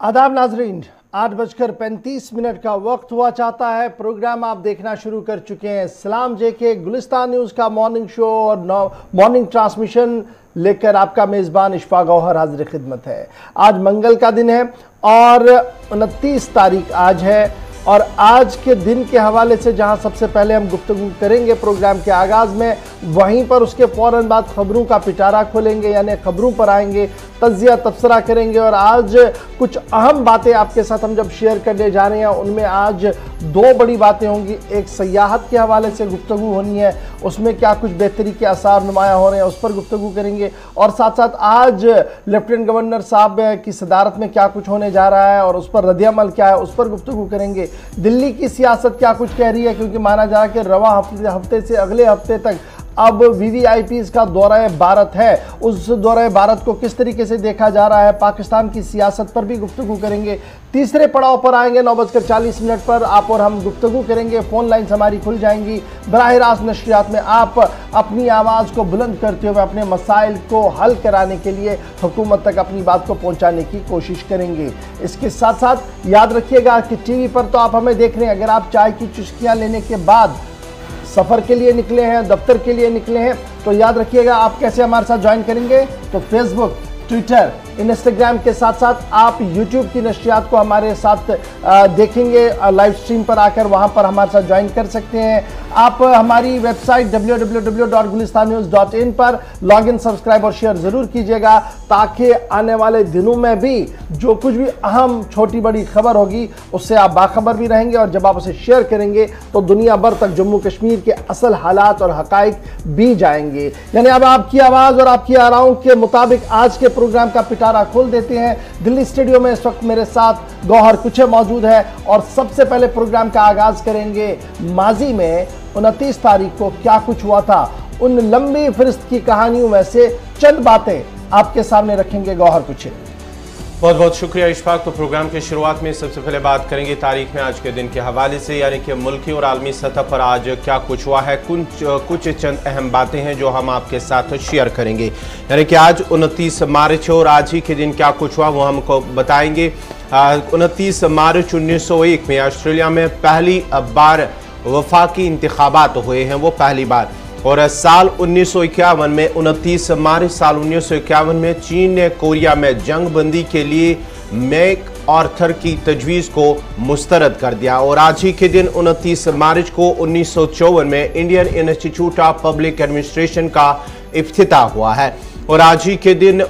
आदाब नाजरीन, आठ बजकर पैंतीस मिनट का वक्त हुआ चाहता है। प्रोग्राम आप देखना शुरू कर चुके हैं। सलाम जे के गुलिस्तान न्यूज़ का मॉर्निंग शो और मॉर्निंग ट्रांसमिशन लेकर आपका मेज़बान इशफा गौहर हाजिर खिदमत है। आज मंगल का दिन है और उनतीस तारीख आज है। और आज के दिन के हवाले से जहाँ सबसे पहले हम गुफ्तु करेंगे प्रोग्राम के आगाज़ में, वहीं पर उसके फ़ौर बाद ख़बरों का पिटारा खोलेंगे, यानी ख़बरों पर आएँगे, तजिया तबसरा करेंगे और आज कुछ अहम बातें आपके साथ हम जब शेयर करने जा रहे हैं, उनमें आज दो बड़ी बातें होंगी। एक सयाहत के हवाले से गुफ्तु होनी है उसमें क्या कुछ बेहतरी के आसार नुमाया हो रहे हैं, उस पर गुफ्तु करेंगे। और साथ साथ आज लेफ्टिनेंट गवर्नर साहब की सदारत में क्या कुछ होने जा रहा है और उस पर रद्दमल क्या है, उस पर गुफ्तु करेंगे। दिल्ली की सियासत क्या कुछ कह रही है? क्योंकि माना जा रहा है कि रवा हफ़्ते हफ़्ते से अगले हफ़्ते तक अब वीवीआईपी का दौरा भारत है। उस दौरा भारत को किस तरीके से देखा जा रहा है? पाकिस्तान की सियासत पर भी गुफ्तु करेंगे। तीसरे पड़ाव पर आएँगे, नौ बजकर चालीस मिनट पर आप और हम गुफ्तु करेंगे। फ़ोन लाइन हमारी खुल जाएँगी। बरह रास्त नशरियात में आप अपनी आवाज़ को बुलंद करते हुए, अपने मसाइल को हल कराने के लिए हुकूमत तक अपनी बात को पहुँचाने की कोशिश करेंगे। इसके साथ साथ याद रखिएगा कि टीवी पर तो आप हमें देख रहे हैं। अगर आप चाय की चुस्कियाँ लेने के बाद सफ़र के लिए निकले हैं, दफ्तर के लिए निकले हैं तो याद रखिएगा आप कैसे हमारे साथ ज्वाइन करेंगे तो फेसबुक ट्विटर इंस्टाग्राम के साथ साथ आप यूट्यूब की नशियात को हमारे साथ देखेंगे लाइव स्ट्रीम पर आकर वहाँ पर हमारे साथ ज्वाइन कर सकते हैं। आप हमारी वेबसाइट www.gulistannews.in पर लॉग इन सब्सक्राइब और शेयर ज़रूर कीजिएगा ताकि आने वाले दिनों में भी जो कुछ भी अहम छोटी बड़ी खबर होगी, उससे आप बाखबर भी रहेंगे और जब आप उसे शेयर करेंगे तो दुनिया भर तक जम्मू कश्मीर के असल हालात और हकाइक भी जाएँगे। यानी अब आपकी आवाज़ और आपकी आराओं के मुताबिक आज के प्रोग्राम का पिटारा खोल देते हैं। दिल्ली स्टेडियो में इस वक्त मेरे साथ गौहर कुछ मौजूद है और सबसे पहले प्रोग्राम का आगाज़ करेंगे माजी में उनतीस तारीख को क्या कुछ हुआ था। उन लंबी फिरस्त की कहानियों में से चंद बातें आपके सामने रखेंगे गौहर कुछ। बहुत बहुत शुक्रिया इशफाक तो प्रोग्राम की शुरुआत में सबसे पहले बात करेंगे तारीख में आज के दिन के हवाले से, यानी कि मुल्की और आलमी सतह पर आज क्या कुछ हुआ है? कुछ कुछ चंद अहम बातें हैं जो हम आपके साथ शेयर करेंगे। यानी कि आज उनतीस मार्च है और आज ही के दिन क्या कुछ हुआ, वो हमको बताएँगे। उनतीस मार्च 1901 में ऑस्ट्रेलिया में पहली बार वफाकी इंतबात हुए हैं, वो पहली बार। और साल उन्नीस सौ इक्यावन में, उनतीस मार्च साल उन्नीस सौ इक्यावन में, चीन ने कोरिया में जंग बंदी के लिए मैक ऑर्थर की तजवीज़ को मुस्तरद कर दिया। और आज ही के दिन, उनतीस मार्च को उन्नीस सौ चौवन में Indian institute of public administration का अफ्ताह हुआ है। और आज ही के दिन,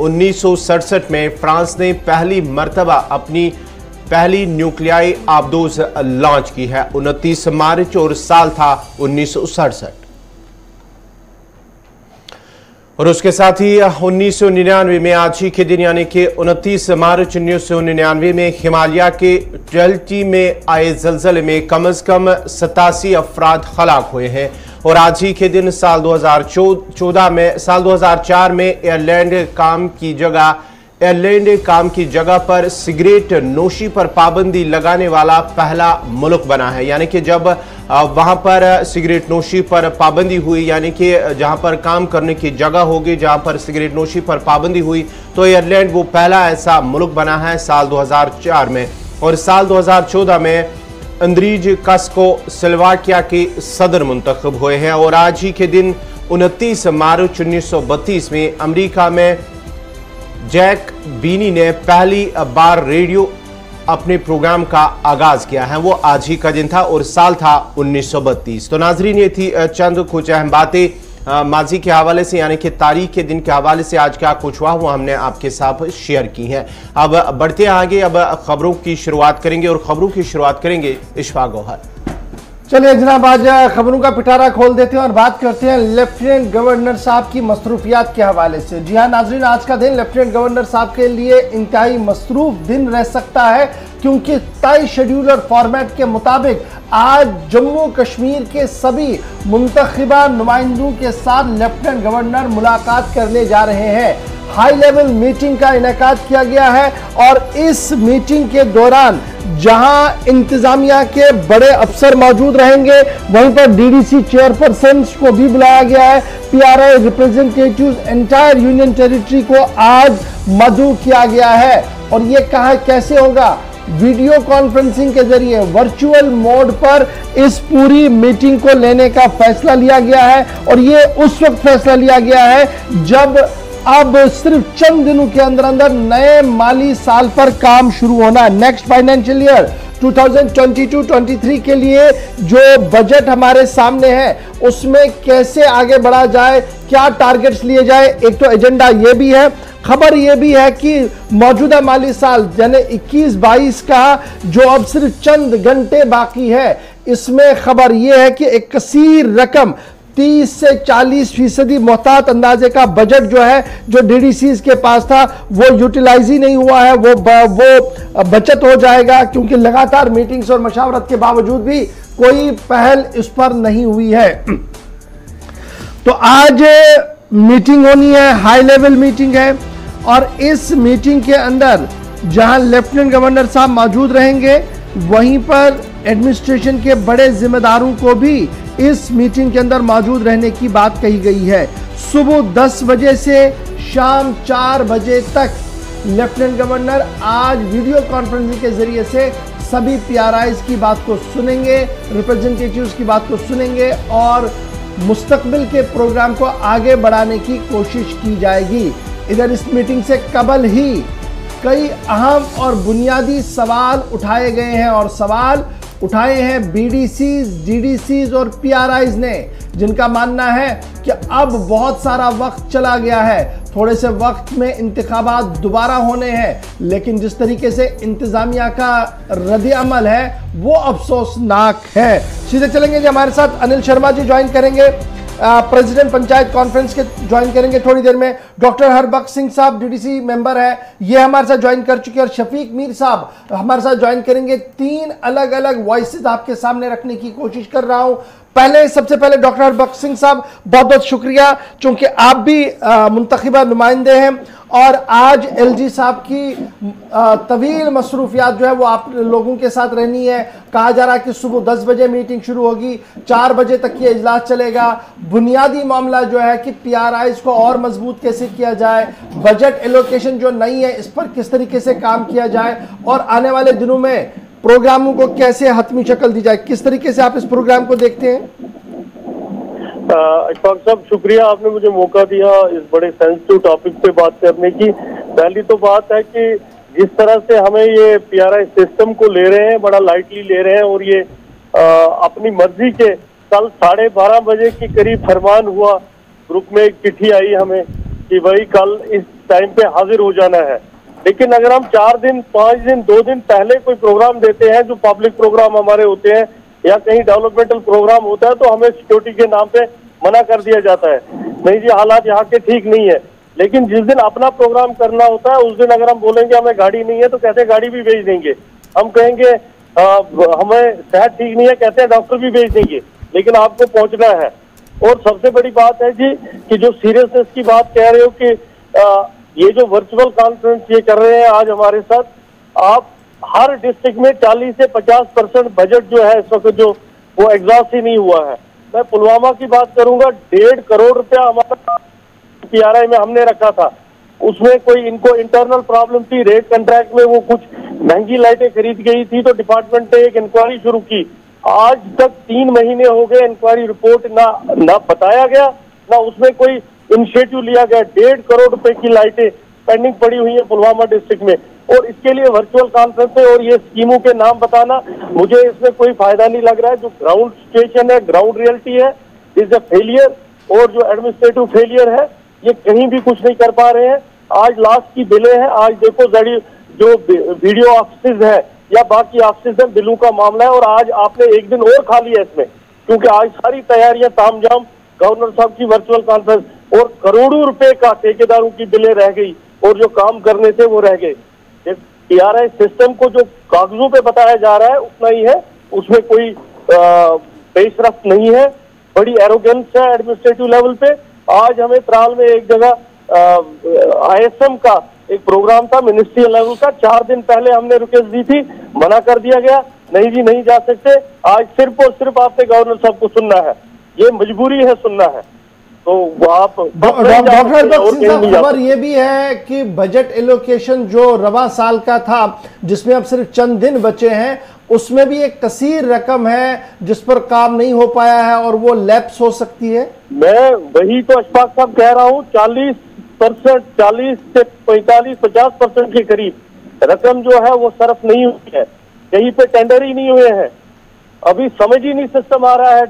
उन्नीस सौ सड़सठ में फ्रांस ने पहली मरतबा अपनी पहली न्यूक्लियाई आबदोज लॉन्च की है। उनतीस मार्च और साल था उन्नीस और उसके साथ ही उन्नीस सौ निन्यानवे में आज ही के दिन, यानी कि उनतीस मार्च उन्नीस सौ निन्यानवे में हिमालय के ट्वेल्टी में आए जलजले में कम अज कम सतासी अफराद हलाक हुए हैं। और आज ही के दिन, साल 2014 में, साल 2004 में एयरलैंड काम की जगह एयरलैंड काम की जगह पर सिगरेट नोशी पर पाबंदी लगाने वाला पहला मुल्क बना है। यानी कि जब वहाँ पर सिगरेट नोशी पर पाबंदी हुई, यानी कि जहाँ पर काम करने की जगह होगी, जहाँ पर सिगरेट नोशी पर पाबंदी हुई तो एयरलैंड वो पहला ऐसा मुल्क बना है साल 2004 में। और साल 2014 में अंद्रीज कस्को सिल्वाकिया के सदर मुंतखब हुए हैं। और आज ही के दिन उनतीस मार्च उन्नीस सौ बत्तीस में अमरीका में जैक बीनी ने पहली बार रेडियो अपने प्रोग्राम का आगाज़ किया है। वो आज ही का दिन था और साल था 1932 तो नाजरीन, ये थी चंद कुछ अहम बातें। माजी के हवाले से, यानी कि तारीख के दिन के हवाले से आज क्या कुछ हुआ, वो हमने आपके साथ शेयर की है। अब बढ़ते आगे, अब खबरों की शुरुआत करेंगे और खबरों की शुरुआत करेंगे इशफा गौहर। चलिए जनाब, आज खबरों का पिटारा खोल देते हैं और बात करते हैं लेफ्टिनेंट गवर्नर साहब की मसरूफियात के हवाले से। जी हाँ नाजरीन, आज का दिन लेफ्टिनेंट गवर्नर साहब के लिए इंतहाई मसरूफ दिन रह सकता है, क्योंकि तय शेड्यूल और फॉर्मेट के मुताबिक आज जम्मू कश्मीर के सभी मुंतखबा नुमाइंदों के साथ लेफ्टिनेंट गवर्नर मुलाकात करने जा रहे हैं। हाई लेवल मीटिंग का इनका किया गया है और इस मीटिंग के दौरान जहाँ इंतजामिया के बड़े अफसर मौजूद रहेंगे, वहीं पर डीडीसी चेयरपर्सन को भी बुलाया गया है। PRI representative entire union territory को आज मधु किया गया है। और ये कहा, कैसे होगा? वीडियो कॉन्फ्रेंसिंग के ज़रिए वर्चुअल मोड पर इस पूरी मीटिंग को लेने का फैसला लिया गया है। और ये उस वक्त फैसला लिया गया है जब अब सिर्फ़ चंद दिनों के अंदर अंदर नए माली साल पर काम शुरू होना है। नेक्स्ट फाइनेंशियल ईयर 2022-23 के लिए जो बजट हमारे सामने है, उसमें कैसे आगे बढ़ा जाए, क्या टारगेट्स लिए जाए, एक तो एजेंडा ये भी है। खबर यह भी है कि मौजूदा माली साल, यानी 21-22 का जो अब सिर्फ़ चंद घंटे बाकी है, इसमें खबर यह है कि एक कसीर रकम 30 से 40 फ़ीसदी मोहतात अंदाजे का बजट जो है जो डीडीसी के पास था वो यूटिलाइज ही नहीं हुआ है वो ब, वो बचत हो जाएगा क्योंकि लगातार मीटिंग्स और मशावरत के बावजूद भी कोई पहल इस पर नहीं हुई है। तो आज मीटिंग होनी है हाई लेवल मीटिंग है और इस मीटिंग के अंदर जहाँ लेफ्टिनेंट गवर्नर साहब मौजूद रहेंगे वहीं पर एडमिनिस्ट्रेशन के बड़े जिम्मेदारों को भी इस मीटिंग के अंदर मौजूद रहने की बात कही गई है। सुबह 10 बजे से शाम 4 बजे तक लेफ्टिनेंट गवर्नर आज वीडियो कॉन्फ्रेंसिंग के ज़रिए से सभी पीआरआईज की बात को सुनेंगे रिप्रेजेंटेटिव्स की बात को सुनेंगे और मुस्तकबिल के प्रोग्राम को आगे बढ़ाने की कोशिश की जाएगी। इधर इस मीटिंग से कबल ही कई अहम और बुनियादी सवाल उठाए गए हैं और सवाल उठाए हैं बीडीसीज डीडीसीज और पीआरआईज ने, जिनका मानना है कि अब बहुत सारा वक्त चला गया है। थोड़े से वक्त में इंतबात दोबारा होने हैं, लेकिन जिस तरीके से इंतजामिया का रद अमल है, वो अफसोसनाक है। सीधे चलेंगे जी हमारे साथ। अनिल शर्मा जी ज्वाइन करेंगे। प्रेसिडेंट पंचायत कॉन्फ्रेंस के ज्वाइन करेंगे थोड़ी देर में। डॉक्टर हरबख्श सिंह साहब डीडीसी मेंबर है। ये हमारे साथ ज्वाइन कर चुके हैं और शफीक मीर साहब हमारे साथ ज्वाइन करेंगे। तीन अलग अलग वॉइस आपके सामने रखने की कोशिश कर रहा हूँ। पहले, सबसे पहले डॉक्टर हरबख्श सिंह साहब बहुत बहुत शुक्रिया। चूँकि आप भी मुंतबा नुमाइंदे हैं। और आज एलजी साहब की तवील मसरूफियात जो है वो आप लोगों के साथ रहनी है। कहा जा रहा है कि सुबह दस बजे मीटिंग शुरू होगी, चार बजे तक ये इजलास चलेगा। बुनियादी मामला जो है कि पी आर आईज को और मज़बूत कैसे किया जाए, बजट एलोकेशन जो नहीं है, इस पर किस तरीके से काम किया जाए, और आने वाले दिनों में प्रोग्रामों को कैसे हतमी शक्ल दी जाए, किस तरीके से आप इस प्रोग्राम को देखते हैं? अशफाक साहब शुक्रिया आपने मुझे मौका दिया इस बड़े सेंसिटिव टॉपिक पे बात करने की। पहली तो बात है कि जिस तरह से हमें ये पीआरआई सिस्टम को ले रहे हैं बड़ा लाइटली ले रहे हैं और ये आ, अपनी मर्ज़ी के कल साढ़े बारह बजे के करीब फरमान हुआ ग्रुप में एक चिट्ठी आई हमें कि भाई कल इस टाइम पे हाजिर हो जाना है। लेकिन अगर हम चार दिन पाँच दिन दो दिन पहले कोई प्रोग्राम देते हैं जो पब्लिक प्रोग्राम हमारे होते हैं या कहीं डेवलपमेंटल प्रोग्राम होता है तो हमें सिक्योरिटी के नाम पे मना कर दिया जाता है। नहीं जी हालात यहाँ के ठीक नहीं है। लेकिन जिस दिन अपना प्रोग्राम करना होता है उस दिन अगर हम बोलेंगे हमें गाड़ी नहीं है तो कहते गाड़ी भी भेज देंगे। हम कहेंगे आ, हमें सेहत ठीक नहीं है कहते हैं डॉक्टर भी भेज देंगे। लेकिन आपको पहुँचना है। और सबसे बड़ी बात है जी कि जो सीरियसनेस की बात कह रहे हो कि आ, ये जो वर्चुअल कॉन्फ्रेंस ये कर रहे हैं आज हमारे साथ आप हर डिस्ट्रिक्ट में 40 से 50 परसेंट बजट जो है इस वक्त जो वो एग्जॉस्ट ही नहीं हुआ है। मैं पुलवामा की बात करूँगा, डेढ़ करोड़ रुपया हमारा पीआरआई में हमने रखा था। उसमें कोई इनको इंटरनल प्रॉब्लम थी रेट कंट्रैक्ट में वो कुछ महँगी लाइटें खरीद गई थी तो डिपार्टमेंट ने एक इंक्वायरी शुरू की। आज तक तीन महीने हो गए इंक्वायरी रिपोर्ट ना ना बताया गया, ना उसमें कोई इनिशिएटिव लिया गया। डेढ़ करोड़ रुपए की लाइटें पेंडिंग पड़ी हुई है पुलवामा डिस्ट्रिक्ट में। और इसके लिए वर्चुअल कॉन्फ्रेंस है और ये स्कीमों के नाम बताना मुझे इसमें कोई फ़ायदा नहीं लग रहा है। जो ग्राउंड सिचुएशन है ग्राउंड रियलिटी है इज़ अ फेलियर और जो एडमिनिस्ट्रेटिव फेलियर है, ये कहीं भी कुछ नहीं कर पा रहे हैं। आज लास्ट की बिले हैं। आज देखो जड़ी जो वीडियो ऑफ़िस है या बाकी ऑफ़िस है, बिलों का मामला है और आज आपने एक दिन और खा लिया इसमें। क्योंकि आज सारी तैयारियाँ तामझाम गवर्नर साहब की वर्चुअल कॉन्फ्रेंस और करोड़ों रुपए का ठेकेदारों की बिलें रह गई और जो काम करने थे वो रह गए। टीआरआई सिस्टम को जो कागजों पे बताया जा रहा है, उतना ही है। उसमें कोई पेशरफ नहीं है। बड़ी एरोगेंस है एडमिनिस्ट्रेटिव लेवल पे। आज हमें त्राल में एक जगह आईएसएम का एक प्रोग्राम था मिनिस्ट्रियल लेवल का। चार दिन पहले हमने रिक्वेस्ट दी थी, मना कर दिया गया। नहीं जी, नहीं जा सकते। आज सिर्फ़ और सिर्फ़ आपने गवर्नर साहब को सुनना है। ये मजबूरी है, सुनना है। तो आप डॉक्टर खबर ये भी है कि बजट एलोकेशन जो रवा साल का था जिसमें अब सिर्फ़ चंद दिन बचे हैं उसमें भी एक कसीर रकम है जिस पर काम नहीं हो पाया है और वो लैप्स हो सकती है। मैं वही तो अशफाक साहब कह रहा हूँ चालीस परसेंट चालीस से पैंतालीस पचास परसेंट के करीब रकम जो है वो सर्फ नहीं हुई है कहीं पे टेंडर ही नहीं हुए हैं। अभी समझ ही नहीं सिस्टम आ रहा है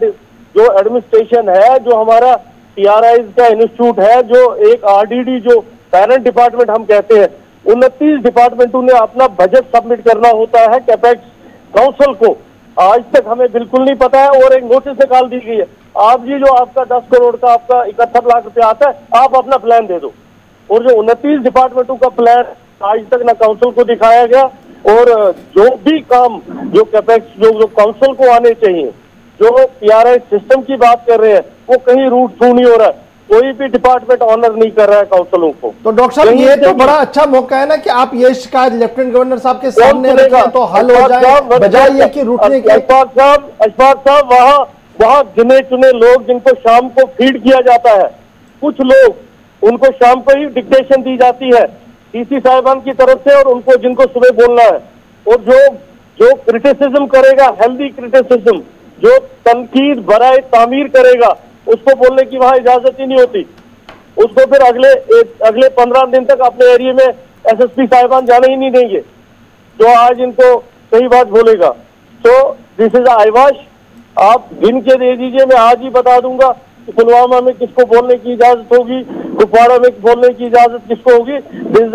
जो एडमिनिस्ट्रेशन है जो हमारा टीआरआई का इंस्टीट्यूट है, जो एक आरडीडी जो पेरेंट डिपार्टमेंट हम कहते हैं, उनतीस डिपार्टमेंटों ने अपना बजट सबमिट करना होता है कैपेक्स काउंसिल को। आज तक हमें बिल्कुल नहीं पता है और एक नोटिस निकाल दी गई है। आप जी, जो आपका दस करोड़ का आपका इकहत्तर लाख रुपया आता है, आप अपना प्लान दे दो। और जो उनतीस डिपार्टमेंटों का प्लान आज तक ना काउंसिल को दिखाया गया, और जो भी काम, जो कैपेक्स जो जो काउंसिल को आने चाहिए जो पीआरआई सिस्टम की बात कर रहे हैं वो कहीं रूट थ्रू नहीं हो रहा है। कोई भी डिपार्टमेंट ऑनर नहीं कर रहा है काउंसिलों को। तो डॉक्टर साहब ये तो बड़ा अच्छा मौका है ना कि आप ये शिकायत लेफ्टिनेंट गवर्नर साहब के सामने रखें तो हल हो जाए साहब, बजाय ये कि रुकने के अशफाक साहब अशफाक साहब वहाँ वहाँ गिने चुने लोग जिनको शाम को फ़ीड किया जाता है कुछ लोग उनको शाम को ही डिक्टेशन दी जाती है डीसी साहिबान की तरफ़ से और उनको जिनको सुबह बोलना है। और जो जो क्रिटिसिज्म करेगा हेल्दी क्रिटिसिज्म जो तनकीद बराए तामीर करेगा, उसको बोलने की वहाँ इजाज़त ही नहीं होती। उसको फिर अगले अगले पंद्रह दिन तक अपने एरिया में एसएसपी साहिबान जाने ही नहीं देंगे। जो आज इनको सही बात बोलेगा। तो दिस इज़ आईवाश आप गिन के दे दीजिए, मैं आज ही बता दूँगा कि पुलवामा में किसको बोलने की इजाज़त होगी, कुपवाड़ा में बोलने की इजाज़त किसको होगी। दिस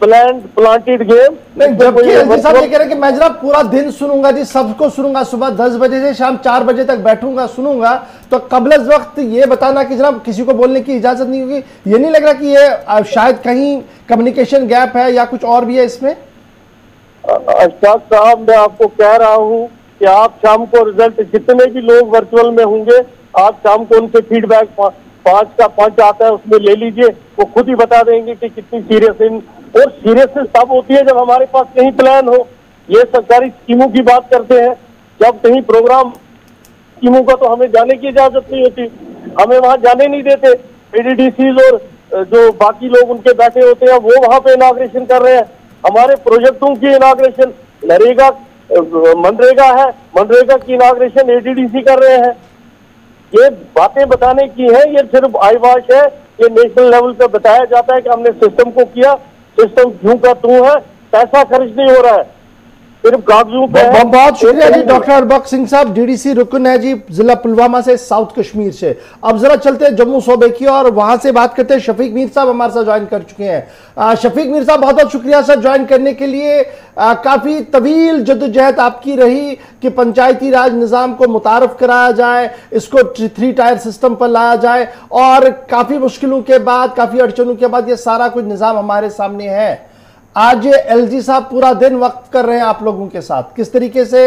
प्लान प्लांटेड गेम नहीं जबकि साहब ये कह रहे हैं कि मैं जनाब पूरा दिन सुनूँगा जी सबको सुनूँगा सुबह दस बजे से शाम चार बजे तक बैठूँगा सुनूँगा। तो कबल वक्त ये बताना कि जनाब किसी को बोलने की इजाज़त नहीं होगी। ये नहीं लग रहा कि ये शायद कहीं कम्युनिकेशन गैप है या कुछ और भी है इसमें? साहब मैं आपको कह रहा हूँ कि आप शाम को रिज़ल्ट जितने भी लोग वर्चुअल में होंगे आप शाम को उनसे फीडबैक पाँच का पाँच आता है, उसमें ले लीजिए, वो खुद ही बता देंगे कि कितनी सीरियस इन और सीरियसनेस तब होती है जब हमारे पास कहीं प्लान हो। ये सरकारी स्कीमों की बात करते हैं। जब कहीं प्रोग्राम स्कीमों का तो हमें जाने की इजाज़त नहीं होती। हमें वहाँ जाने नहीं देते। एडीडीसी और जो बाकी लोग उनके बैठे होते हैं, वो वहाँ पे इनाग्रेशन कर रहे हैं। हमारे प्रोजेक्टों की इनाग्रेशन नरेगा मनरेगा है। मनरेगा की इनाग्रेशन एडीडीसी कर रहे हैं। ये बातें बताने की है, ये सिर्फ़ आई वॉश है, ये नेशनल लेवल पे बताया जाता है कि हमने सिस्टम को किया सिस्टम क्यों का तू है, पैसा खर्च नहीं हो रहा है। सिर्फ़ कागजों पे बहुत बहुत शुक्रिया जी डॉक्टर हरबख्श सिंह साहब डीडीसी रुकन है जी जिला पुलवामा से साउथ कश्मीर से। अब जरा चलते हैं जम्मू सूबे की और वहाँ से बात करते हैं शफीक मीर साहब हमारे साथ ज्वाइन कर चुके हैं। शफीक मीर साहब बहुत बहुत शुक्रिया सर ज्वाइन करने के लिए। आ, काफ़ी तवील जदोजहद आपकी रही कि पंचायती राज निज़ाम को मुतारफ कराया जाए इसको थ्री टायर सिस्टम पर लाया जाए और काफ़ी मुश्किलों के बाद काफ़ी अड़चनों के बाद ये सारा कुछ निज़ाम हमारे सामने है। आज एलजी साहब पूरा दिन वक्त कर रहे हैं आप लोगों के साथ। किस तरीके से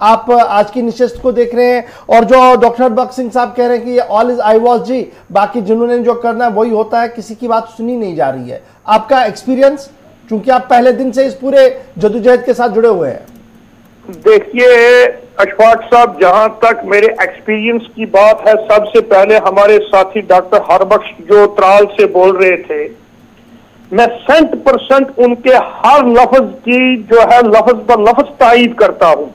आप आज की निशस्त को देख रहे हैं और जो डॉक्टर बख्श सिंह साहब कह रहे हैं कि ऑल इज़ आई वॉज़ जी, बाकी जिन्होंने जो करना है वही होता है, किसी की बात सुनी नहीं जा रही है। आपका एक्सपीरियंस क्योंकि आप पहले दिन से इस पूरे जदोजहद के साथ जुड़े हुए हैं। देखिए, अशफाक साहब, जहाँ तक मेरे एक्सपीरियंस की बात है, सबसे पहले हमारे साथी डॉक्टर हरबख्श जो त्राल से बोल रहे थे मैं सेंट परसेंट उनके हर लफ्ज की जो है लफ्ज ब लफ्ज तायद करता हूँ।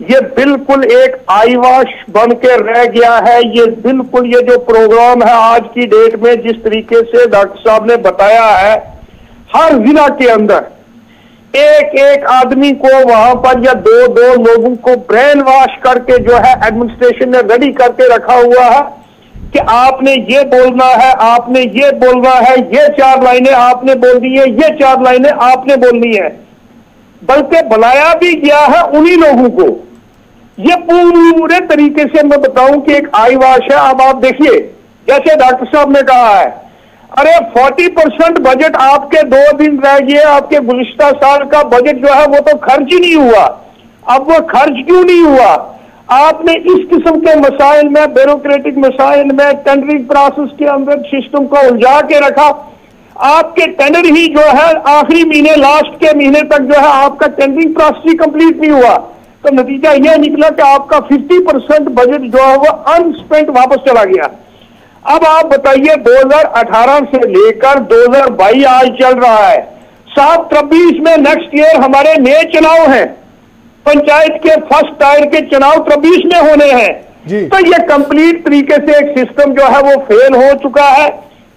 ये बिल्कुल एक आईवाश बन के रह गया है। ये बिल्कुल ये जो प्रोग्राम है आज की डेट में, जिस तरीके से डॉक्टर साहब ने बताया है, हर जिला के अंदर एक एक आदमी को वहाँ पर या दो दो लोगों को ब्रेन वॉश करके जो है एडमिनिस्ट्रेशन ने रेडी करके रखा हुआ है। कि आपने ये बोलना है, आपने ये बोलना है, ये चार लाइनें आपने बोलनी है, ये चार लाइनें आपने बोलनी है। बल्कि बुलाया भी गया है उन्हीं लोगों को। ये पूरे तरीके से मैं बताऊँ कि एक आई वाश है। अब आप देखिए, जैसे डॉक्टर साहब ने कहा है, अरे 40 परसेंट बजट आपके दो दिन रह गए, आपके गुजश्ता साल का बजट जो है वो तो खर्च ही नहीं हुआ। अब वो खर्च क्यों नहीं हुआ? आपने इस किस्म के मसाइल में ब्यूरोक्रेटिक मसाइल में टेंडरिंग प्रोसेस के अंदर सिस्टम को उलझा के रखा। आपके टेंडर ही जो है, आखिरी महीने लास्ट के महीने तक जो है, आपका टेंडरिंग प्रोसेस ही कंप्लीट नहीं हुआ। तो नतीजा यह निकला कि आपका 50 परसेंट बजट जो है, वो अनस्पेंट वापस चला गया। अब आप बताइए 2018 से लेकर 2022 आज चल रहा है। सात त्रबीस में नेक्स्ट ईयर हमारे नए चुनाव हैं। पंचायत के फ़र्स्ट टायर के चुनाव त्रबीस में होने हैं। तो ये कंप्लीट तरीके से एक सिस्टम जो है वो फेल हो चुका है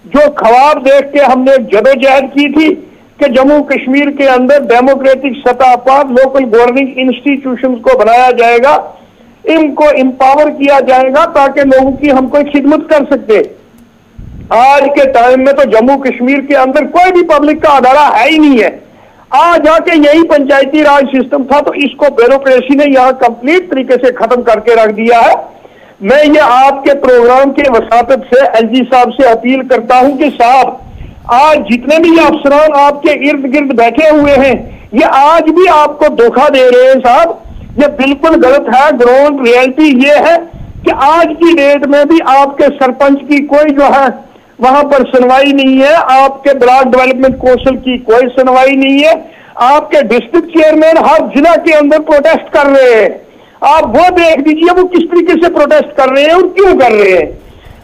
जो ख्वाब देख के हमने एक जदोजहद की थी कि जम्मू कश्मीर के अंदर डेमोक्रेटिक सतह पर लोकल गवर्निंग इंस्टीट्यूशन को बनाया जाएगा इनको एम्पावर किया जाएगा ताकि लोगों की हम कोई खिदमत कर सकते आज के टाइम में तो जम्मू कश्मीर के अंदर कोई भी पब्लिक का अदारा है ही नहीं है। आज आके यही पंचायती राज सिस्टम था तो इसको ब्यूरोक्रेसी ने यहाँ कंप्लीट तरीके से खत्म करके रख दिया है। मैं ये आपके प्रोग्राम के वसातत से एलजी साहब से अपील करता हूँ कि साहब, आज जितने भी अफसरान आपके इर्द गिर्द बैठे हुए हैं, ये आज भी आपको धोखा दे रहे हैं साहब। ये बिल्कुल गलत है ग्राउंड रियलिटी ये है कि आज की डेट में भी आपके सरपंच की कोई जो है वहाँ पर सुनवाई नहीं है। आपके ब्लॉक डेवलपमेंट कौंसिल की कोई सुनवाई नहीं है। आपके डिस्ट्रिक्ट चेयरमैन हर जिला के अंदर प्रोटेस्ट कर रहे हैं। आप वो देख दीजिए वो किस तरीके से प्रोटेस्ट कर रहे हैं और क्यों कर रहे हैं।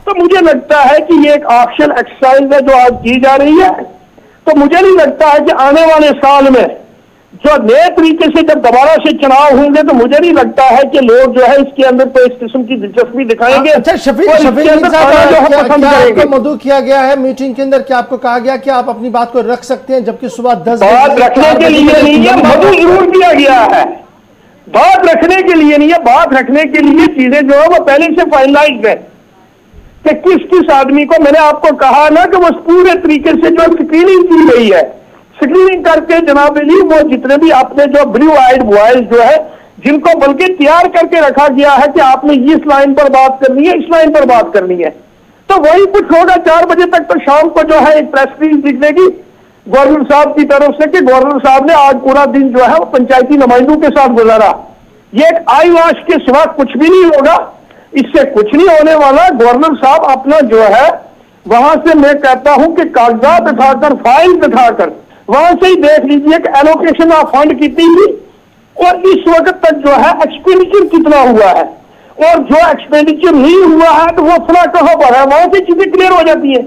तो मुझे लगता है कि ये एक ऑप्शन एक्सरसाइज है जो आज की जा रही है। तो मुझे नहीं लगता है कि आने वाले साल में जो नए तरीके से जब दोबारा से चुनाव होंगे तो मुझे नहीं लगता है कि लोग जो है इसके अंदर कोई इस किस्म की दिलचस्पी दिखाएँगे। अच्छा शफीक शफीक क्या, क्या मधु किया गया है? मीटिंग के अंदर क्या आपको कहा गया कि आप अपनी बात को रख सकते हैं जबकि सुबह दस बात रखने के लिए नहीं है मधु ज़रूर दिया गया है। बात रखने के लिए नहीं है बात रखने के लिए चीज़ें जो है वो पहले से फाइनलाइज है। कि किस किस आदमी को मैंने आपको कहा ना कि वो पूरे तरीके से जो स्क्रीनिंग की गई है। स्क्रीनिंग करके जनाब अली, वो जितने भी अपने जो ब्लू आइड बॉयज़ जो है, जिनको बल्कि तैयार करके रखा गया है कि आपने इस लाइन पर बात करनी है, इस लाइन पर बात करनी है। तो वही कुछ होगा, चार बजे तक तो शाम को जो है एक प्रेस रिलीज़ दिखनेगी गवर्नर साहब की तरफ़ से कि गवर्नर साहब ने आज पूरा दिन जो है वो पंचायती नुमाइंदों के साथ गुजारा। ये एक आई वाश के सिवा कुछ भी नहीं होगा। इससे कुछ नहीं होने वाला। गवर्नर साहब अपना जो है, वहाँ से मैं कहता हूँ कि कागजात उठाकर फ़ाइल दिखाकर वहाँ से ही देख लीजिए कि एलोकेशन ऑफ़ फंड कितनी थी और इस वक्त तक जो है एक्सपेंडिचर कितना हुआ है। और जो एक्सपेंडिचर नहीं हुआ है तो वो फला कहाँ पर है, वहाँ से चीज़ें क्लियर हो जाती है।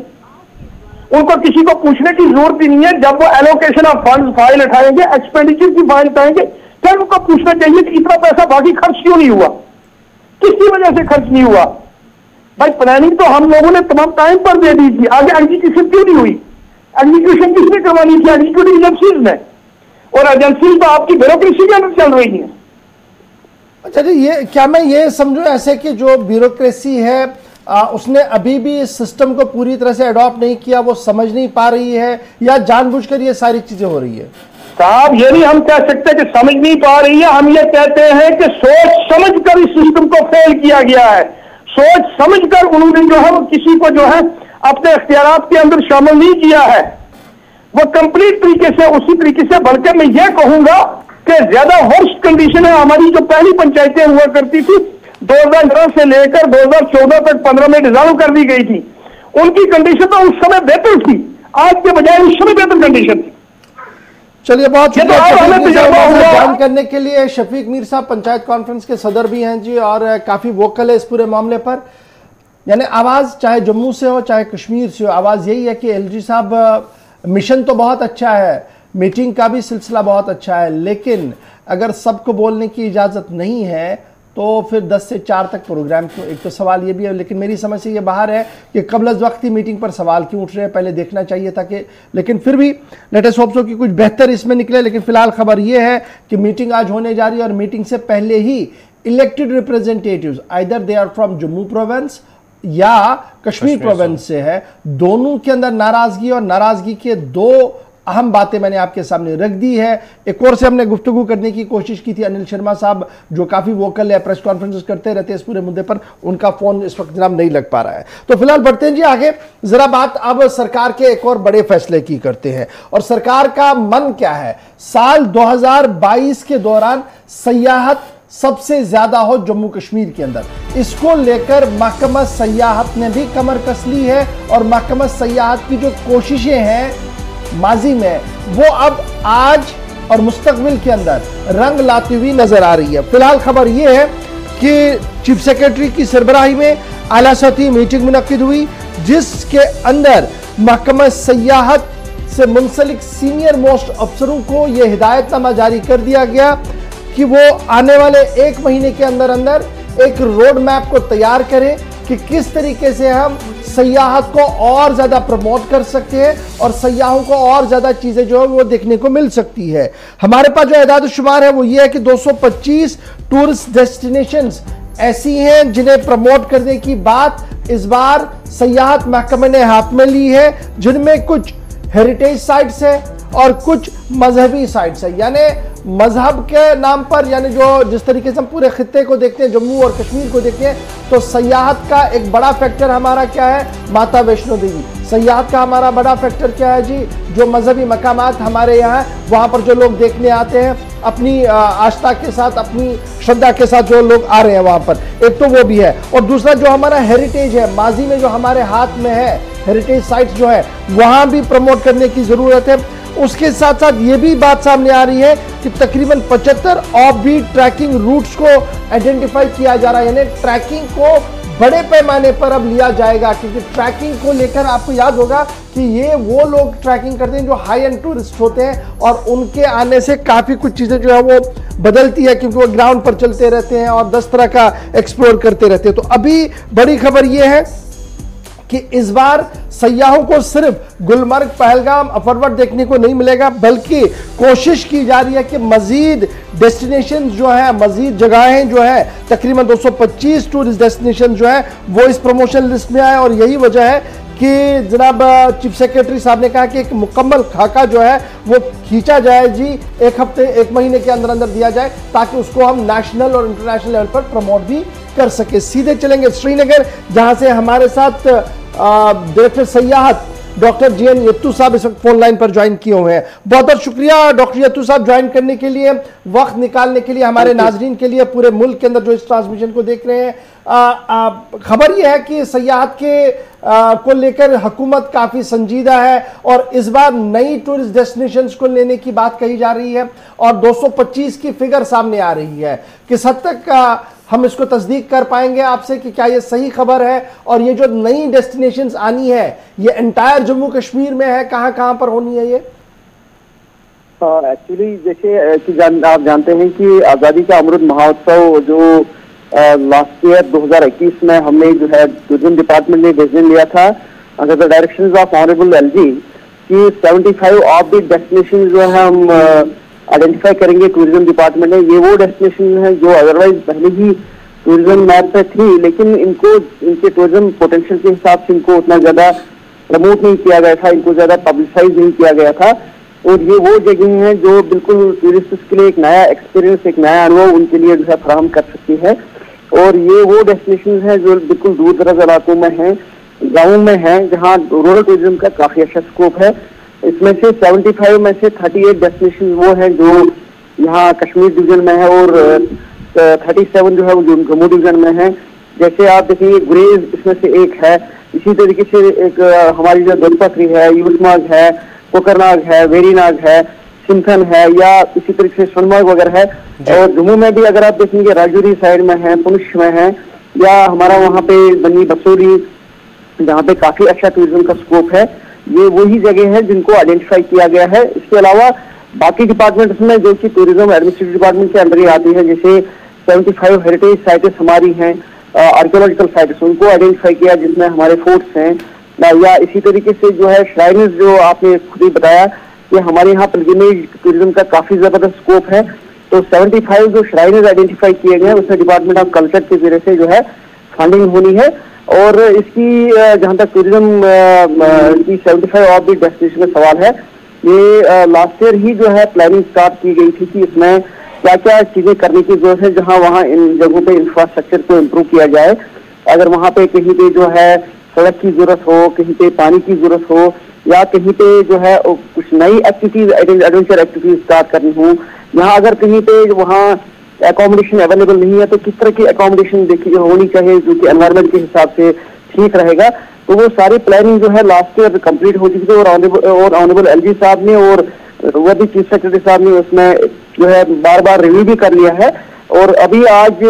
उनको किसी को पूछने की ज़रूरत ही नहीं है, जब वो एलोकेशन ऑफ़ फंड फ़ाइल उठाएँगे एक्सपेंडिचर की फ़ाइल उठाएँगे, फिर उनको पूछना चाहिए कि इतना पैसा बाकी खर्च क्यों नहीं हुआ? किसकी वजह से खर्च नहीं हुआ? भाई प्लानिंग तो हम लोगों ने तमाम टाइम पर दे दी थी, आगे एग्जीक्यूशन क्यों नहीं हुई। एग्जीक्यूशन किसने करवानी थी एग्जीक्यूटिव एजेंसीज ने। और एजेंसी तो आपकी ब्यूरोक्रेसी के अंदर चल रही है। अच्छा जी ये क्या मैं ये समझूं ऐसे कि जो ब्यूरोक्रेसी है आ, उसने अभी भी इस सिस्टम को पूरी तरह से अडॉप्ट नहीं किया वो समझ नहीं पा रही है या जानबूझकर ये सारी चीज़ें हो रही है? साहब ये नहीं हम कह सकते कि समझ नहीं पा रही है हम ये कहते हैं कि सोच समझ कर इस सिस्टम को फेल किया गया है। सोच समझ कर उन्होंने जो है किसी को जो है अपने अख्तियार के अंदर शामिल नहीं किया है। वो कंप्लीट तरीके से उसी तरीके से बल्कि मैं ये कहूँगा कि ज़्यादा वर्स्ट कंडीशन है हमारी जो पहली पंचायतें हुआ करती थी 2011 से लेकर 2014 तक 15 में डिजॉल्व कर दी गई थी। उनकी कंडीशन तो उस समय बेहतर थी। आज के बजाय उस समय बेहतर कंडीशन थी। चलिए बहुत तो। ज्वाइन करने के लिए। शफीक मीर साहब पंचायत कॉन्फ्रेंस के सदर भी हैं जी और काफ़ी वोकल है इस पूरे मामले पर। यानी आवाज़ चाहे जम्मू से हो, चाहे कश्मीर से हो, आवाज़ यही है कि एलजी साहब मिशन तो बहुत अच्छा है, मीटिंग का भी सिलसिला बहुत अच्छा है, लेकिन अगर सबको बोलने की इजाज़त नहीं है तो फिर 10 से 4 तक प्रोग्राम क्यों? एक तो सवाल ये भी है, लेकिन मेरी समझ से ये बाहर है कि कबल वक्त ही मीटिंग पर सवाल क्यों उठ रहे हैं, पहले देखना चाहिए था कि, लेकिन फिर भी लेटेस्ट होप्स कि कुछ बेहतर इसमें निकले, लेकिन फ़िलहाल खबर ये है कि मीटिंग आज होने जा रही है और मीटिंग से पहले ही elected representatives either they are from Jammu province या कश्मीर प्रोविंस से। है दोनों के अंदर नाराज़गी और नाराज़गी के दो अहम बातें मैंने आपके सामने रख दी है। एक और से हमने गुफ्तु करने की कोशिश की थी अनिल शर्मा साहब जो काफ़ी वोकल है प्रेस कॉन्फ्रेंस करते रहते हैं इस पूरे मुद्दे पर उनका फ़ोन इस वक्त जनाब नहीं लग पा रहा है। तो फ़िलहाल बढ़ते हैं जी आगे। जरा बात अब सरकार के एक और बड़े फैसले की करते हैं। और सरकार का मन क्या है? साल 2022 के दौरान सयाहत सबसे ज़्यादा हो जम्मू कश्मीर के अंदर। इसको लेकर महकमा सयाहत ने भी कमर कस ली है और महकमा सयाहत की जो कोशिशें हैं माजी में, वो अब आज और मुस्तकबिल के अंदर रंग लाती हुई नज़र आ रही है। फ़िलहाल खबर यह है कि चीफ सेक्रेटरी की सरबराही में आला सती मीटिंग मुनद हुई, जिसके अंदर महकमा सयाहत से मुंसलिक सीनियर मोस्ट अफसरों को यह हिदायतनामा जारी कर दिया गया कि वो आने वाले एक महीने के अंदर अंदर एक रोड मैप को तैयार करें कि किस तरीके से हम सयाहत को और ज़्यादा प्रमोट कर सकते हैं और सयाहों को और ज़्यादा चीज़ें जो है वो देखने को मिल सकती है। हमारे पास जो एदाद शुमार है वो ये है कि 225 टूरिस्ट डेस्टिनेशंस ऐसी हैं जिन्हें प्रमोट करने की बात इस बार सयाहत महकमे ने हाथ में ली है, जिनमें कुछ हेरिटेज साइट्स है और कुछ मजहबी साइट्स है। यानी मज़हब के नाम पर, यानी जो जिस तरीके से हम पूरे खत्े को देखते हैं, जम्मू और कश्मीर को देखते हैं तो सयाहत का एक बड़ा फैक्टर हमारा क्या है? माता वैष्णो देवी। सयाहत का हमारा बड़ा फैक्टर क्या है जी? जो मजहबी मकाम हमारे यहाँ वहाँ पर जो लोग देखने आते हैं, अपनी आस्था के साथ, अपनी श्रद्धा के साथ जो लोग आ रहे हैं वहाँ पर, एक तो वो भी है। और दूसरा जो हमारा हेरिटेज है, माजी में जो हमारे हाथ में है हेरिटेज साइट्स जो है, वहाँ भी प्रमोट करने की ज़रूरत है। उसके साथ साथ ये भी बात सामने आ रही है कि तकरीबन 75 ऑफ़ भी ट्रैकिंग रूट्स को आइडेंटिफाई किया जा रहा है। यानी ट्रैकिंग को बड़े पैमाने पर अब लिया जाएगा, क्योंकि ट्रैकिंग को लेकर आपको याद होगा कि ये वो लोग ट्रैकिंग करते हैं जो हाई एंड टूरिस्ट होते हैं और उनके आने से काफ़ी कुछ चीज़ें जो है वो बदलती है, क्योंकि वो ग्राउंड पर चलते रहते हैं और दस तरह का एक्सप्लोर करते रहते हैं। तो अभी बड़ी खबर ये है कि इस बार सयाहों को सिर्फ़ गुलमर्ग, पहलगाम अफरवट देखने को नहीं मिलेगा, बल्कि कोशिश की जा रही है कि मजीद डेस्टिनेशन जो है, मजीद जगहें जो है, तकरीबन 225 टूरिस्ट डेस्टिनेशन जो है, वो इस प्रमोशन लिस्ट में आए और यही वजह है कि जनाब चीफ सेक्रेटरी साहब ने कहा कि एक मुकम्मल खाका जो है, वो खींचा जाए जी, एक हफ़्ते, एक महीने के अंदर अंदर दिया जाए, ताकि उसको हम नेशनल और इंटरनेशनल लेवल पर प्रमोट भी कर सके। सीधे चलेंगे श्रीनगर, जहाँ से हमारे साथ director सयाहत doctor G N Yatoo sahab इस वक्त फ़ोन लाइन पर ज्वाइन किए हुए हैं। बहुत बहुत शुक्रिया डॉक्टर यत्तू साहब ज्वाइन करने के लिए वक्त निकालने के लिए हमारे नाजरीन के लिए पूरे मुल्क के अंदर जो इस ट्रांसमिशन को देख रहे हैं। खबर यह है कि सयाहत के आ, को लेकर हुकूमत काफ़ी संजीदा है और इस बार नई टूरिस्ट डेस्टिनेशन को लेने की बात कही जा रही है और 225 की फिगर सामने आ रही है। किस हद तक हम इसको तस्दीक कर पाएँगे आपसे कि क्या ये सही खबर है और ये जो नई डेस्टिनेशन आनी है ये एंटायर जम्मू कश्मीर में है कहाँ कहाँ पर होनी है ये? एक्चुअली जैसे कि जान, आप जानते हैं कि आज़ादी का अमृत महोत्सव जो लास्ट ईयर 2021 में हमने जो है टूरिज़्म डिपार्टमेंट ने डिसीज़न लिया था under the direction of honourable L G की seventy five of the destination जो है हम आइडेंटिफाई करेंगे टूरिज़्म डिपार्टमेंट ने ये वो डेस्टिनेशन है जो अदरवाइज़ पहले ही टूरिज़्म मैप पे थी, लेकिन इनको, इनके टूरिज़्म पोटेंशियल के हिसाब से इनको उतना ज़्यादा प्रमोट नहीं किया गया था, इनको ज़्यादा पब्लिसाइज नहीं किया गया था। और ये वो जगह है जो बिल्कुल टूरिस्ट के लिए एक नया एक्सपीरियंस एक नया अनुभव उनके लिए जो है फराहम कर सकती है। और ये वो डेस्टिनेशन है जो बिल्कुल दूर दराज इलाकों में है, गाँव में है, जहाँ रूरल टूरिज़्म का काफ़ी अच्छा स्कोप है। इसमें से 75 में से 38 डेस्टिनेशन वो है जो यहाँ कश्मीर डिवीज़न में है और थर्टी सेवन जो है वो जम्मू डिवीज़न में है। जैसे आप देखेंगे गुरेज इसमें से एक है। इसी तरीके से एक हमारी जो दलपत्री है यूसमाग है कोकरनाग है वेरीनाग है सिंथन है या इसी तरीके से सोनमार्ग वगैरह है। और जम्मू में भी अगर आप देखेंगे राजौरी साइड में है पुनश में है या हमारा वहाँ पे बनी बसोरी जहाँ पे काफ़ी अच्छा टूरिज़्म का स्कोप है। ये वही जगह है जिनको आइडेंटिफाई किया गया है। इसके अलावा बाकी डिपार्टमेंट्स में जो कि टूरिज़्म एडमिनिस्ट्रेटिव डिपार्टमेंट के अंदर ही आती है, जैसे 75 हेरिटेज साइटें हमारी हैं आर्कियोलॉजिकल साइट्स उनको आइडेंटिफाई किया जिसमें हमारे फोर्ट्स हैं। या इसी तरीके से जो है श्राइनस जो आपने खुद ही बताया कि हमारे यहाँ पिलग्रिमेज टूरिज़्म का काफ़ी ज़बरदस्त स्कोप है। तो 75 जो श्राइनस आइडेंटिफाई किए गए हैं, उसमें डिपार्टमेंट ऑफ़ कल्चर के ज़रिए से जो है फंडिंग होनी है। और इसकी जहाँ तक टूरिज़्म की seventy five of the destination का सवाल है, ये लास्ट ईयर ही जो है प्लानिंग स्टार्ट की गई थी कि इसमें क्या क्या चीज़ें करने की ज़रूरत है, जहाँ वहाँ इन जगहों पे इंफ्रास्ट्रक्चर को इम्प्रूव किया जाए। अगर वहाँ पे कहीं पे जो है सड़क की ज़रूरत हो, कहीं पे पानी की ज़रूरत हो, या कहीं पे जो है कुछ नई एक्टिविटीज़ एडवेंचर एक्टिविटीज़ स्टार्ट करनी हो, यहाँ अगर कहीं पे वहाँ एकोमोडेशन अवेलेबल नहीं है तो किस तरह की एकोमोडेशन देखिए होनी चाहिए, जो कि एनवायरमेंट के हिसाब से ठीक रहेगा तो वो सारी प्लानिंग जो है लास्ट ईयर कंप्लीट हो चुकी थी और और ऑनरेबल एलजी साहब ने और वो भी चीफ सेक्रेटरी साहब ने उसमें जो है बार बार रिव्यू भी कर लिया है। और अभी आज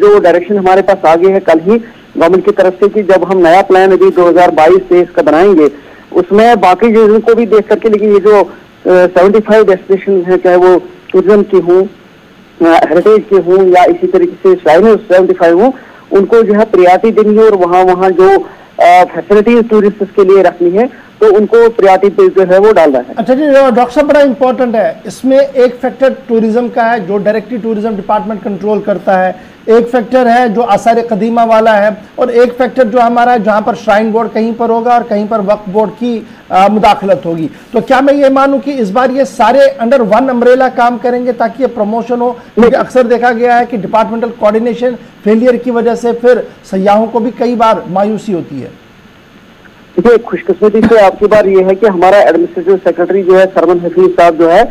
जो डायरेक्शन हमारे पास आ गए है कल ही गवर्नमेंट की तरफ़ से कि जब हम नया प्लान अभी 2022 से इसका बनाएँगे, उसमें बाकी चीज़ों को भी देख करके, लेकिन ये जो सेवेंटी फाइव डेस्टिनेशन है, चाहे वो टूरिज़्म की हूँ हेरिटेज के हों या इसी तरीके से श्राइन सेवेंटी फाइव हों, उनको जो है प्रयाति देनी है और वहाँ वहाँ जो फैसिलिटीज़ टूरिस्ट के लिए रखनी है। तो उनको प्रियारिटी पे जो है वो डालना है। अच्छा जी डॉक्टर साहब बड़ा इंपॉर्टेंट है। इसमें एक फैक्टर टूरिज़्म का है जो डायरेक्टली टूरिज़्म डिपार्टमेंट कंट्रोल करता है। एक फैक्टर है जो आसार कदीमा वाला है और एक फैक्टर जो हमारा है जहाँ पर श्राइन बोर्ड कहीं पर होगा और कहीं पर वक्फ बोर्ड की मुदाखलत होगी। तो क्या मैं ये मानूं कि इस बार ये सारे अंडर वन अम्ब्रेला काम करेंगे ताकि ये प्रमोशन हो? क्योंकि अक्सर देखा गया है कि डिपार्टमेंटल कोऑर्डिनेशन फेलियर की वजह से फिर सयाहों को भी कई बार मायूसी होती है। देखिए खुशकिस्मती से आपकी बार ये है कि हमारा एडमिनिस्ट्रेटिव सेक्रेटरी जो है सरमन हफीज साहब जो है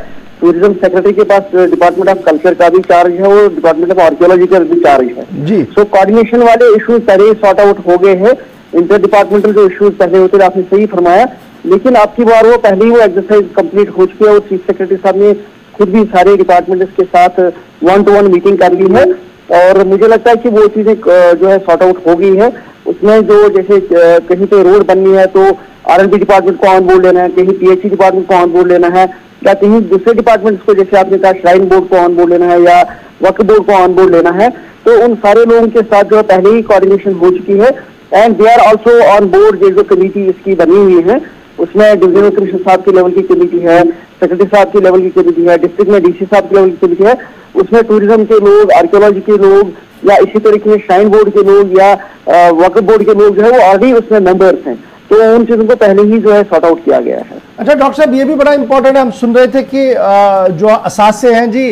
टूरिज़्म सेक्रेटरी के पास डिपार्टमेंट ऑफ़ कल्चर का भी चार्ज है और डिपार्टमेंट ऑफ़ आर्कियोलॉजी का भी चार्ज है। जी। सो कोऑर्डिनेशन वाले इश्यूज़ पहले ही सॉर्ट आउट हो गए हैं। इंटर डिपार्टमेंटल जो इशूज पहले होते थे आपने सही फरमाया। लेकिन आपकी बार वो पहले ही वो एक्सरसाइज कंप्लीट हो चुकी है और चीफ सेक्रेटरी साहब ने खुद भी सारे डिपार्टमेंट के साथ वन टू वन मीटिंग कर ली है। और मुझे लगता है कि वो चीज़ें जो है सॉर्ट आउट हो गई है। उसमें जो जैसे कहीं पे रोड बननी है तो आर डिपार्टमेंट को ऑन बोर्ड लेना है, कहीं पीएचई डिपार्टमेंट को ऑन बोर्ड लेना है, या कहीं दूसरे डिपार्टमेंट्स को, जैसे आपने कहा श्राइन बोर्ड को ऑन बोर्ड लेना है या वक्फ बोर्ड को ऑन बोर्ड लेना है तो उन सारे लोगों के साथ जो पहले ही कोऑर्डिनेशन हो चुकी है and they are also on board जो कमेटी इसकी बनी हुई है, उसमें डिविजनल कमिश्नर साहब के लेवल की कमेटी है सेक्रेटरी साहब की लेवल की कमेटी है डिस्ट्रिक्ट में डीसी साहब की लेवल की कमेटी है उसमें टूरिज़्म के लोग आर्कियोलॉजी के लोग, या इसी तरीके से श्राइन बोर्ड के लोग, या वक्फ बोर्ड के लोग जो है, वो ऑलरेडी उसमें मेंबर्स हैं। तो उन चीज़ों को पहले ही जो है सॉर्ट आउट किया गया है। अच्छा डॉक्टर साहब, ये भी बड़ा इंपॉर्टेंट है। हम सुन रहे थे कि जो असासे हैं जी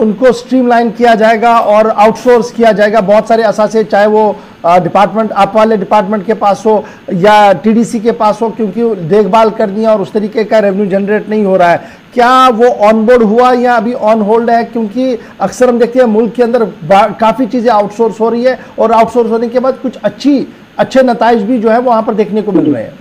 उनको स्ट्रीमलाइन किया जाएगा और आउटसोर्स किया जाएगा। बहुत सारे असासे, चाहे वो डिपार्टमेंट आप वाले डिपार्टमेंट के पास हो या टीडीसी के पास हो, क्योंकि देखभाल करनी है और उस तरीके का रेवेन्यू जनरेट नहीं हो रहा है। क्या वो ऑन बोर्ड हुआ या अभी ऑन होल्ड है? क्योंकि अक्सर हम देखते हैं मुल्क के अंदर काफ़ी चीज़ें आउटसोर्स हो रही है और आउटसोर्स होने के बाद कुछ अच्छी, अच्छे नतज भी जो है वहाँ पर देखने को मिल रहे हैं।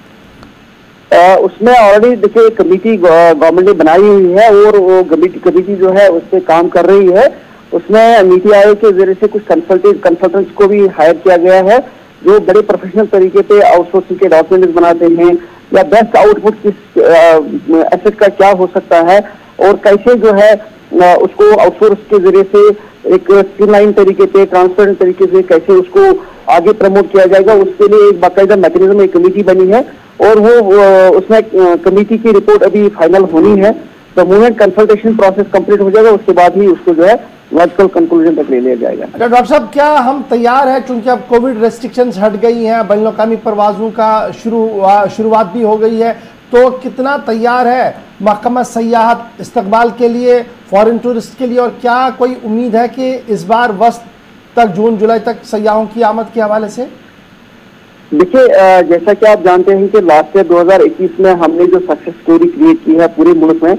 उसमें ऑलरेडी देखिए कमेटी गवर्नमेंट ने बनाई हुई है और वो कमेटी कमेटी जो है उस पर काम कर रही है। उसमें नीति आयोग के ज़रिए से कुछ कंसल्टेंट कंसल्टेंट्स को भी हायर किया गया है, जो बड़े प्रोफेशनल तरीके पे आउटसोर्सिंग के डॉक्यूमेंट्स बनाते हैं, या बेस्ट आउटपुट किस एसेट का क्या हो सकता है, और कैसे जो है उसको आउटसोर्स के ज़रिए से एक स्ट्रीमलाइन तरीके से ट्रांसपेरेंट तरीके से कैसे उसको आगे प्रमोट किया जाएगा, उसके लिए एक बाकायदा मैकेनिज्म एक कमेटी बनी है, और वो उसमें कमेटी की रिपोर्ट अभी फाइनल होनी है। तो मूवमेंट कंसल्टेशन प्रोसेस कंप्लीट हो जाएगा, उसके बाद ही उसको जो है लॉजिकल कंक्लूजन तक ले लिया जाएगा। अच्छा डॉक्टर साहब क्या हम तैयार हैं? क्योंकि अब कोविड रेस्ट्रिक्शंस हट गई हैं बैन अवी परवाजों का शुरू शुरुआत भी हो गई है तो कितना तैयार है महकमा सयाहत इस्तकबाल के लिए फॉरेन टूरिस्ट के लिए और क्या कोई उम्मीद है कि इस बार वस्त तक जून जुलाई तक सयाहों की आमद के हवाले से? देखिए जैसा कि आप जानते हैं कि लास्ट ईयर 2021 में हमने जो सक्सेस स्टोरी क्रिएट की है पूरे मुल्क में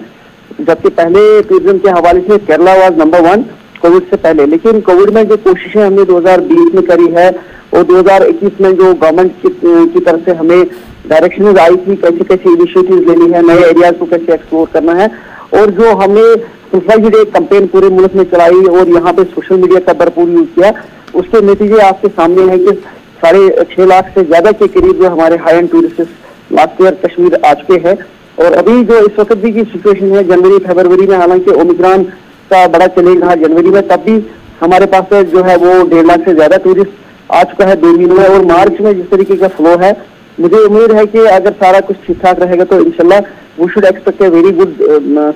जबकि पहले टूरिज़्म के हवाले से Kerala was number one Covid से पहले लेकिन कोविड में जो कोशिशें हमने 2020 में करी है और 2021 में जो गवर्नमेंट की, तरफ़ से हमें डायरेक्शन आई थी कैसे कैसे इनिशिएटिव लेनी है नए एरियाज़ को कैसे एक्सप्लोर करना है और जो हमने सुसाइड डे कंपेन पूरे मुल्क में चलाई और यहाँ पे सोशल मीडिया का भरपूर यूज़ किया उसके नतीजे आपके सामने है कि साढ़े छह लाख से ज़्यादा के करीब जो हमारे high end tourist last year Kashmir आ चुके हैं और अभी जो इस वक्त भी की सिचुएशन है जनवरी फरवरी में हालाँकि ओमिक्रान का बड़ा चलेगा जनवरी में तब भी हमारे पास जो है वो डेढ़ लाख से ज़्यादा टूरिस्ट आ चुका है दो महीनों में और मार्च में जिस तरीके का फ्लो है मुझे उम्मीद है कि अगर सारा कुछ ठीक ठाक रहेगा तो इनशाला वो should expect a very good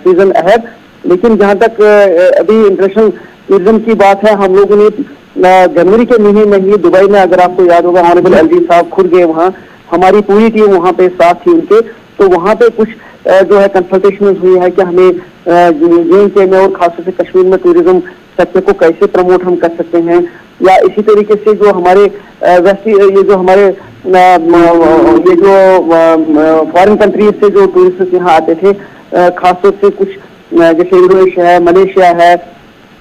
season ahead लेकिन जहाँ तक uh, अभी इंटरनेशनल टूरिज़्म की बात है हम लोगों ने uh, जनवरी के महीने में ही दुबई में अगर आपको याद होगा ऑनरेबल एल साहब खुद गए वहाँ। हमारी पूरी टीम वहाँ पे साथ थी उनके। तो वहाँ पे कुछ जो है कंसल्टेशन हुई है कि हमें जे के में और खासतौर से कश्मीर में टूरिज़्म सेक्टर को कैसे प्रमोट हम कर सकते हैं, या इसी तरीके से जो हमारे वैसे ये जो हमारे ये जो फॉरेन कंट्रीज़ से जो टूरिस्ट यहाँ आते थे खासतौर से कुछ जैसे इंडोनेशिया है, मलेशिया है,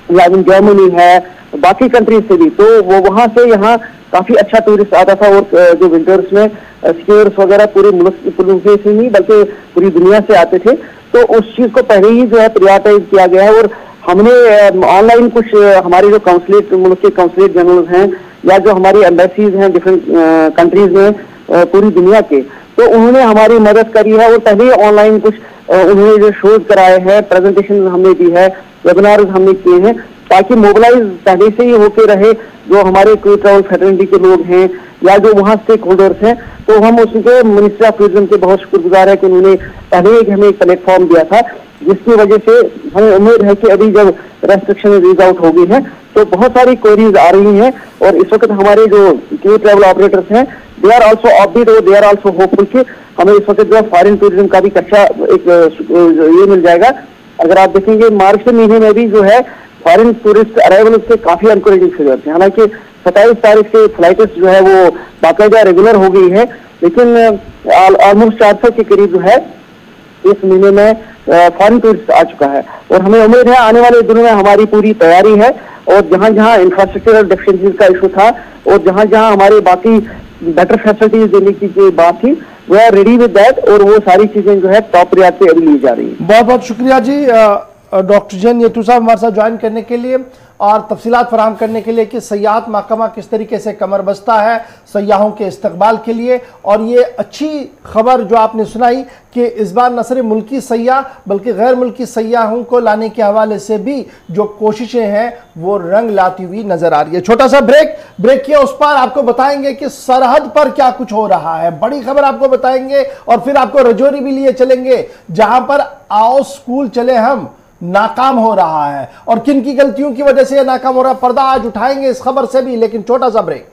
या जर्मनी है बाकी कंट्रीज़ से भी। तो वो वहाँ से यहाँ काफ़ी अच्छा टूरिस्ट आता था और जो विंटर्स में स्कीर्स वगैरह पूरे मुल्क से नहीं, बल्कि पूरी दुनिया से आते थे। तो उस चीज़ को पहले ही जो है प्रियाटाइज किया गया है और हमने ऑनलाइन कुछ हमारे जो काउंसलेट मुल्क के काउंसलेट जनरल हैं या जो हमारी एम्बेसीज हैं डिफरेंट कंट्रीज़ में पूरी दुनिया के तो उन्होंने हमारी मदद करी है और पहले ऑनलाइन कुछ उन्होंने जो शोज़ कराए हैं प्रेजेंटेशन हमने दी है वेबिनार हमने किए हैं। ताकि मोबिलाइज पहले से ही होके रहे जो हमारे क्रू ट्रैवल फेटर्निटी के लोग हैं या जो वहाँ स्टेक होल्डर्स हैं तो हम उसके मिनिस्ट्री ऑफ़ टूरिज़्म के बहुत शुक्रगुजार है कि उन्होंने पहले ही हमें एक प्लेटफॉर्म दिया था, जिसकी वजह से हमें उम्मीद है कि अभी जब रेस्ट्रिक्शन रीज आउट हो गई है तो बहुत सारी क्वेरीज आ रही हैं और इस वक्त हमारे जो क्रू ट्रैवल ऑपरेटर्स हैं दे आर ऑल्सो ऑफबिट और दे आर ऑल्सो होपफुल कि हमें इस वक्त जो है फॉरेन टूरिज़्म का भी कच्चा एक ये मिल जाएगा। अगर आप देखेंगे, मार्च के महीने में भी जो है फॉरेन टूरिस्ट अराइवल के काफ़ी अनकरेजिंग फिगर थे हालाँकि सत्ताईस तारीख से फ्लाइट्स जो है वो बाकायदा रेगुलर हो गई है, लेकिन ऑलमोस्ट चार सौ के करीब जो है, इस महीने में फॉरेन टूरिस्ट आ चुका है। और हमें उम्मीद है आने वाले दिनों में हमारी पूरी तैयारी है, और जहाँ जहाँ इंफ्रास्ट्रक्चरल डेफिशिएंसीज का इशू था, और जहाँ जहाँ हमारे बाकी बेटर फैसिलिटीज़ देने की जो बात थी we are ready with that और वो सारी चीज़ें जो है टॉप प्रियार पे अभी ली जा रही है। बहुत बहुत शुक्रिया जी। डॉक्टर जैन येतू साहब हमारे साथ ज्वाइन करने के लिए और तफसीलात फराम करने के लिए कि सयाहत महकमा किस तरीके से कमर बस्ता है, सयाहों के इस्तकबाल के लिए। और ये अच्छी खबर जो आपने सुनाई कि इस बार न सिर्फ़ मुल्की सयाह बल्कि गैर मुल्की सयाहों को लाने के हवाले से भी जो कोशिशें हैं, वो रंग लाती हुई नज़र आ रही है। छोटा सा ब्रेक ब्रेक किया उस पर आपको बताएँगे कि सरहद पर क्या कुछ हो रहा है। बड़ी खबर आपको बताएँगे और फिर आपको रजौरी भी लिए चलेंगे, जहाँ पर आओ स्कूल चले हम। नाकाम हो रहा है। और किन की गलतियों की वजह से यह नाकाम हो रहा है? पर्दा आज उठाएँगे इस खबर से भी, लेकिन छोटा सा ब्रेक